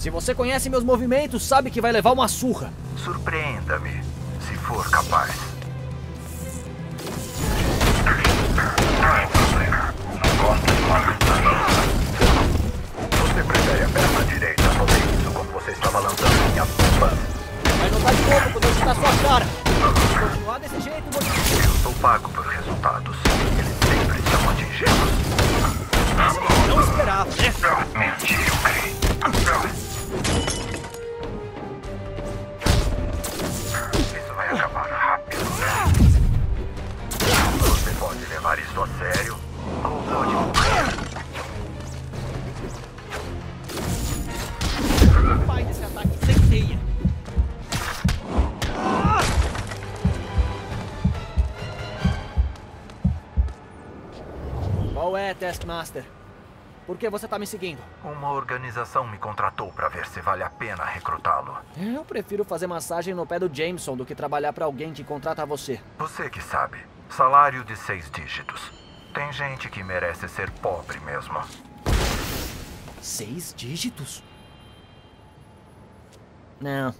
Se você conhece meus movimentos, sabe que vai levar uma surra. Surpreenda-me, se for capaz. Você prefere a perna direita, notei isso quando você estava lançando minhas bombas. Vai notar de novo quando eu chutar sua cara. Se continuar desse jeito, vou... Eu sou pago por resultados. A sério morrer. O pai desse ataque sem teia. Qual é, Taskmaster? Por que você tá me seguindo? Uma organização me contratou para ver se vale a pena recrutá-lo. Eu prefiro fazer massagem no pé do Jameson do que trabalhar pra alguém que contrata você. Você que sabe. Salário de seis dígitos. Tem gente que merece ser pobre mesmo. Seis dígitos? Não,